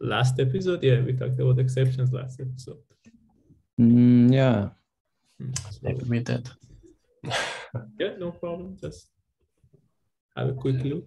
last episode. Yeah, we talked about exceptions last episode. Mm, yeah. Hmm, so- Maybe we did. yeah, no problem. Just have a quick look.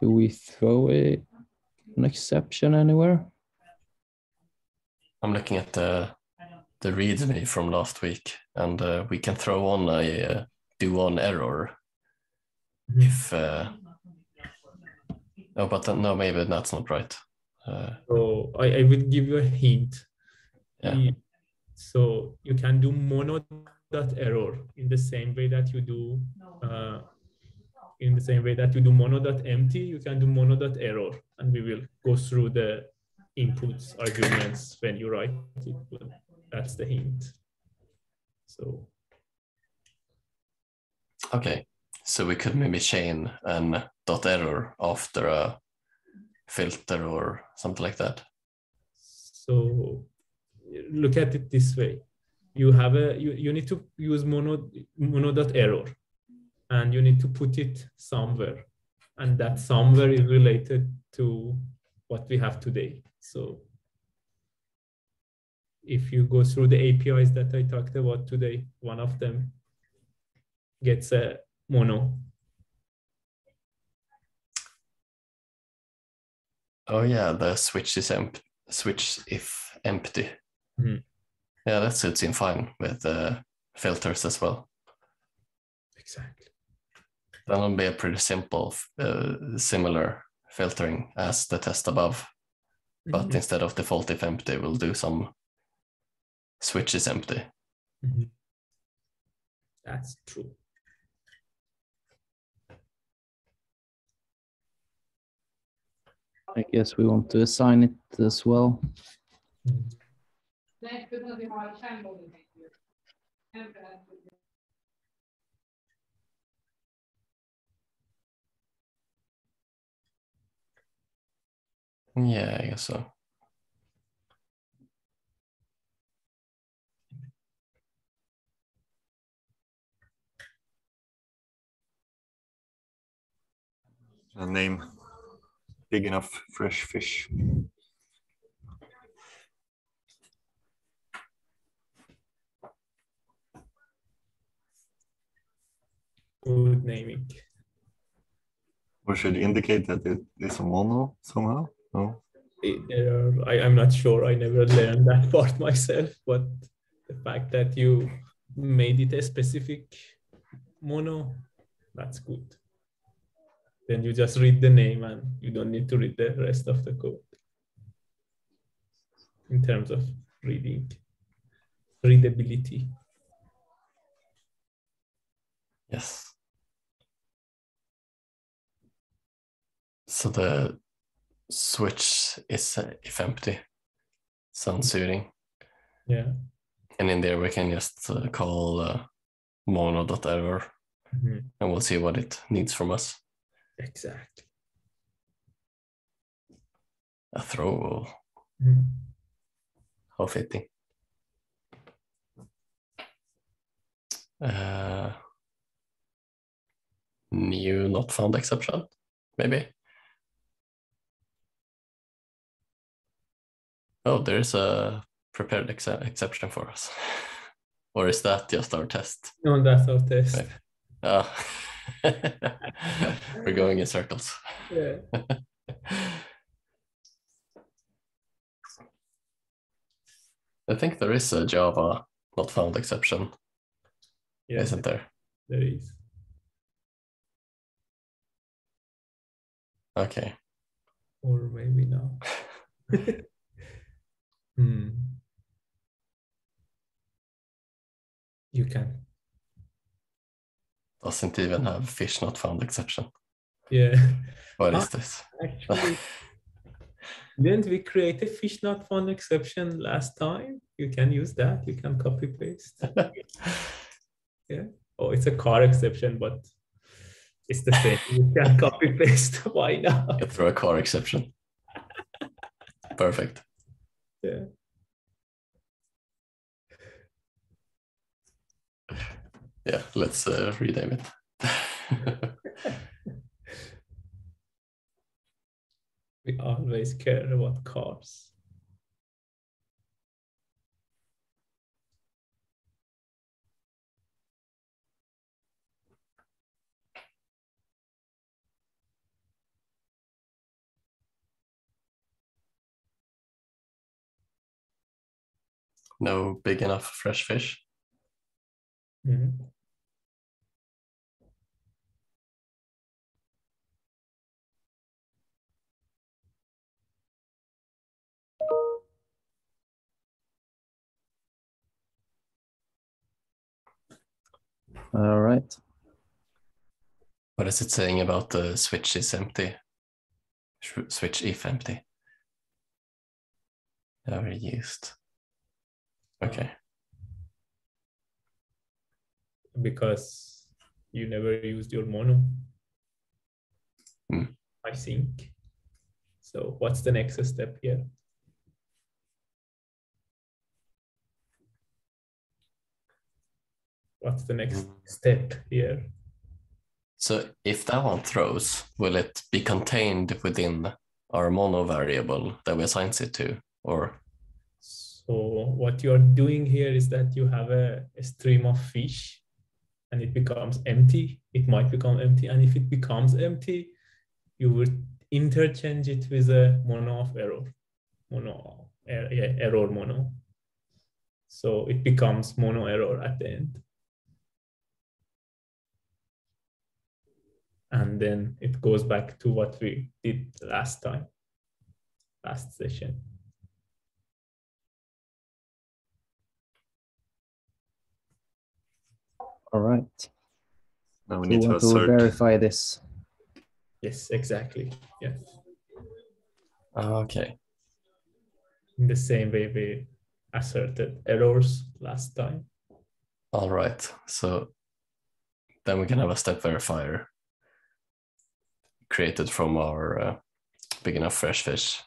Do we throw a, an exception anywhere? I'm looking at the the readme from last week, and uh, we can throw on a uh, do on error Mhm. if. Uh, oh, but then, no, maybe that's not right. Uh, So I, I will give you a hint. Yeah. So you can do mono dot error in the same way that you do uh, in the same way that you do mono dot empty, you can do mono dot error, and we will go through the inputs arguments when you write it. But that's the hint. So okay, so we could maybe chain an dot error after a filter or something like that. So look at it this way. You have a you, you need to use mono mono dot error and you need to put it somewhere. And that somewhere is related to what we have today. So if you go through the APIs that I talked about today, one of them gets a mono. Oh yeah, the switch is empty. Switch if empty. Mhm. Yeah, that suits in fine with uh, filters as well. Exactly. That'll be a pretty simple, uh, similar filtering as the test above. But Mhm. instead of default if empty, we'll do some switch is empty. Mhm. That's true. I guess we want to assign it as well. Nej, utan vi har kärnbollen. En för en. Yeah, I guess so. A name big enough fresh fish. Good naming. Or should you indicate that it is a mono somehow? No. it- are, I, I'm not sure. I never learned that part myself, but the fact that you made it a specific mono, that's good. Then you just read the name and you don't need to read the rest of the code. In terms of reading, readability. Yes. So the switch is uh, if empty. Sounds suiting. Yeah. And in there we can just uh, call uh, mono.error Mhm. and we'll see what it needs from us. Exactly. A throw. Mhm. How fitting. Uh, new not found exception, maybe. Oh, there's a prepared ex- exception for us. or is that just our test? No, that's our test. Maybe. Ah. We're going in circles. Yeah. I think there is a Java not found exception, Yeah, isn't there? there is. Okay. Or maybe not. hmm. You can. Doesn't even have fish not found exception. Yeah. What is this? Actually, didn't we create a fish not found exception last time? You can use that. You can copy paste. Yeah. Oh, it's a car exception, but it's the same. You can copy paste. Why not? Get through a car exception. Perfect. Yeah. Yeah, let's uh, rename it. We always care about cars. No big enough fresh fish. Mhm. All right. What is it saying about the switch is empty? Switch if empty. Never used. Okay. Because you never used your mono. Hmm. I think. So what's the next step here? What's the next step here? So if that one throws, will it be contained within our mono variable that we assign it to? Or So what you're doing here is that you have a, a stream of fish and it becomes empty. It might become empty. And if it becomes empty, you would interchange it with a mono of error. Mono, er, yeah, error mono. So it becomes mono error at the end. And then it goes back to what we did last time, last session. All right. Now we Who need to want to verify this? Yes, exactly. Yeah. okay. in the same way we asserted errors last time. All right. So then we can have a step verifier created from our uh, big enough fresh fish.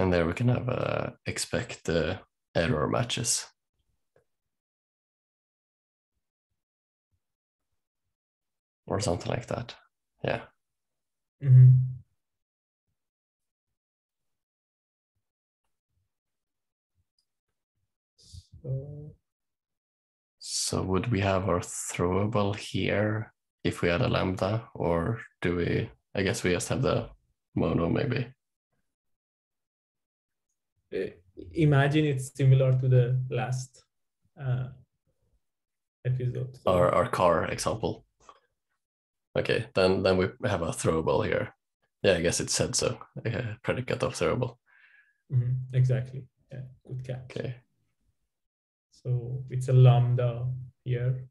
And there we can have uh, expect the error matches. Or something like that. Yeah. Mhm. So, So would we have our throwable here if we had a lambda, or do we? I guess we just have the mono maybe. Uh, imagine it's similar to the last uh, episode. So, Our our car example. Okay, then then we have a throwable here. Yeah, I guess it said so. Uh, predicate of throwable. Mhm, exactly. Yeah, good catch. Okay. So it's a lambda here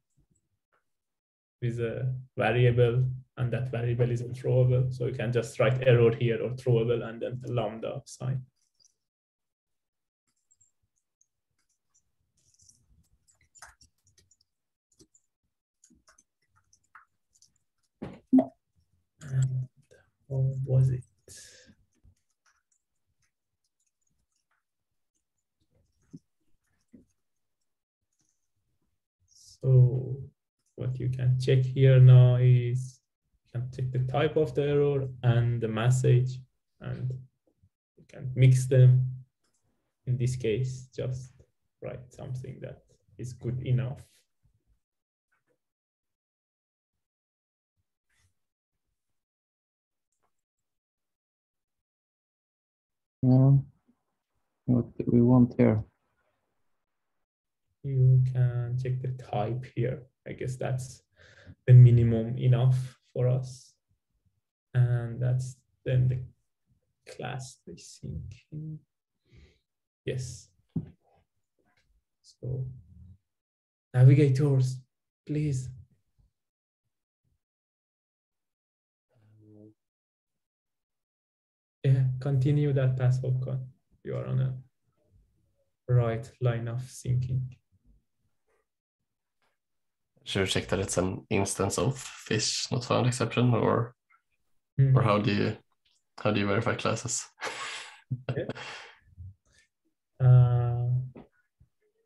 with a variable, and that variable is throwable. So you can just write error here or throwable and then the lambda sign. And what was it? So what you can check here now is you can check the type of the error and the message and you can mix them. In this case, just write something that is good enough. Yeah. What do we want here? You can check the type here. I guess that's the minimum enough for us. And that's then the class, I think. Yes. So navigators, please. Yeah, continue that path. You are on a right line of thinking. Should we check that it's an instance of fish not found exception, or Hmm. or how do you how do you verify classes? uh,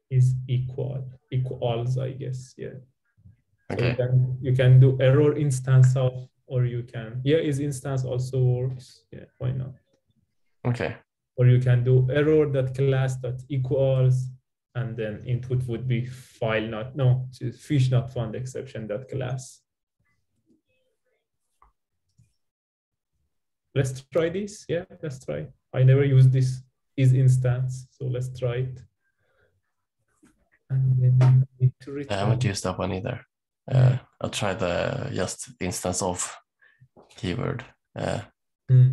is equal equals i guess yeah So Okay. you can, you can do error instance of, or you can, yeah, is instance also works. Yeah, why not? Okay. Or you can do error dot class dot equals, and then input would be file not, no, fish not found exception dot class. Let's try this. Yeah, let's try. I never used this is instance, so let's try it. And then need to I haven't used that one either. Uh, I'll try the just instance of keyword. Uh, Hmm.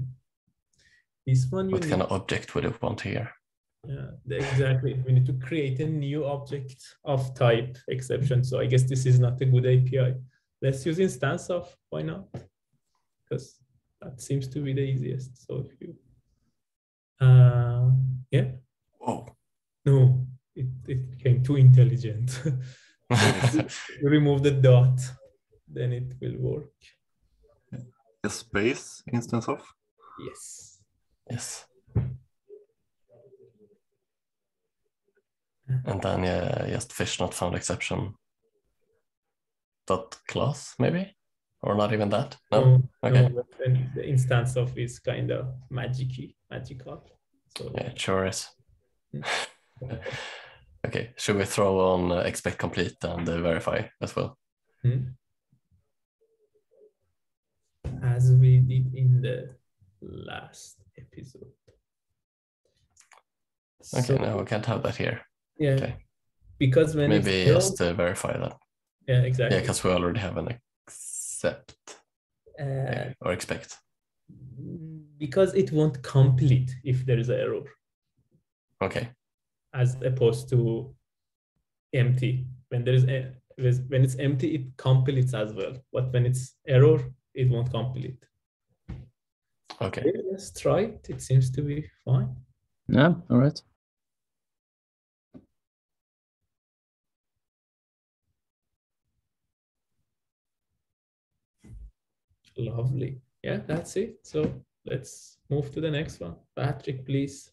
This one you what kind of object would it want here? Yeah, exactly. We need to create a new object of type exception. So I guess this is not a good API. Let's use instance of, why not? Because that seems to be the easiest. So if you, uh, yeah, Oh. no, it, it became too intelligent. remove the dot, then it will work. A space instance of? Yes. yes. And then yeah, just fish not found exception dot class maybe, or not even that. No. No, Okay. no, the instance of is kind of magicy, magical. So Yeah, it sure is. Mm. okay, should we throw on uh, expect complete and uh, verify as well? Hmm. As we did in the last episode. Okay, So, no, we can't have that here. Yeah, okay. because when Maybe it's just to verify that. yeah, exactly. Yeah, because we already have an accept uh, maybe, or expect. because it won't complete if there is an error, Okay, as opposed to empty. When there is a, when it's empty, it completes as well. But when it's error, it won't complete. okay. Okay, let's try it. It seems to be fine. Yeah, all right. Lovely. Yeah, that's it. So let's move to the next one. Patrick, please.